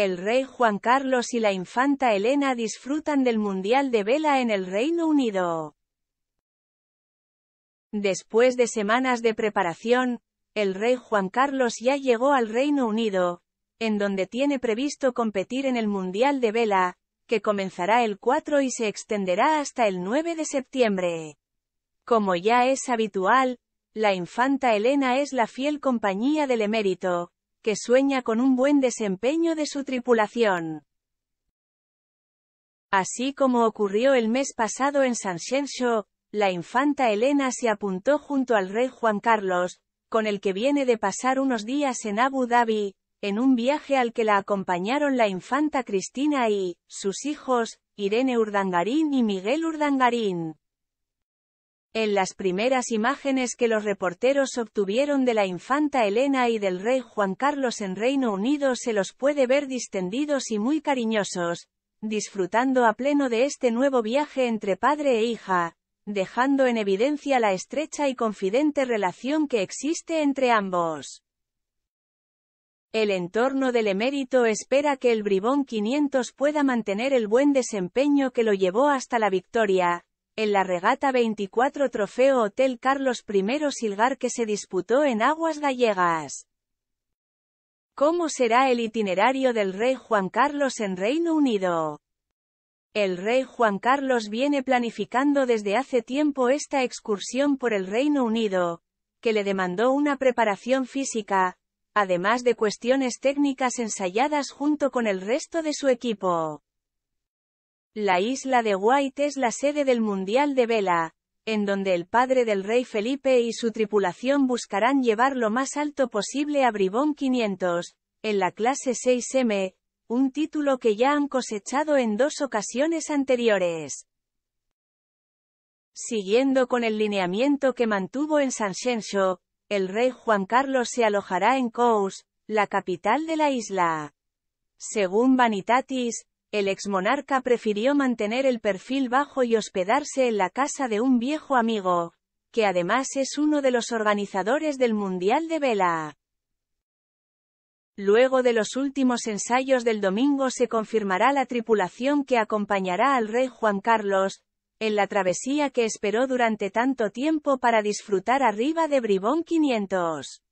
El rey Juan Carlos y la infanta Elena disfrutan del Mundial de Vela en el Reino Unido. Después de semanas de preparación, el rey Juan Carlos ya llegó al Reino Unido, en donde tiene previsto competir en el Mundial de Vela, que comenzará el 4 y se extenderá hasta el 9 de septiembre. Como ya es habitual, la infanta Elena es la fiel compañía del emérito, que sueña con un buen desempeño de su tripulación. Así como ocurrió el mes pasado en San Shensho, la infanta Elena se apuntó junto al rey Juan Carlos, con el que viene de pasar unos días en Abu Dhabi, en un viaje al que la acompañaron la infanta Cristina y, sus hijos, Irene Urdangarín y Miguel Urdangarín. En las primeras imágenes que los reporteros obtuvieron de la infanta Elena y del rey Juan Carlos en Reino Unido se los puede ver distendidos y muy cariñosos, disfrutando a pleno de este nuevo viaje entre padre e hija, dejando en evidencia la estrecha y confidente relación que existe entre ambos. El entorno del emérito espera que el Bribón 500 pueda mantener el buen desempeño que lo llevó hasta la victoria, en la regata 24 Trofeo Hotel Carlos I Silgar que se disputó en aguas gallegas. ¿Cómo será el itinerario del rey Juan Carlos en Reino Unido? El rey Juan Carlos viene planificando desde hace tiempo esta excursión por el Reino Unido, que le demandó una preparación física, además de cuestiones técnicas ensayadas junto con el resto de su equipo. La isla de White es la sede del Mundial de Vela, en donde el padre del rey Felipe y su tripulación buscarán llevar lo más alto posible a Bribón 500, en la clase 6M, un título que ya han cosechado en dos ocasiones anteriores. Siguiendo con el lineamiento que mantuvo en San Shensho, el rey Juan Carlos se alojará en Kous, la capital de la isla. Según Vanitatis, el exmonarca prefirió mantener el perfil bajo y hospedarse en la casa de un viejo amigo, que además es uno de los organizadores del Mundial de Vela. Luego de los últimos ensayos del domingo se confirmará la tripulación que acompañará al rey Juan Carlos, en la travesía que esperó durante tanto tiempo para disfrutar arriba de Bribón 500.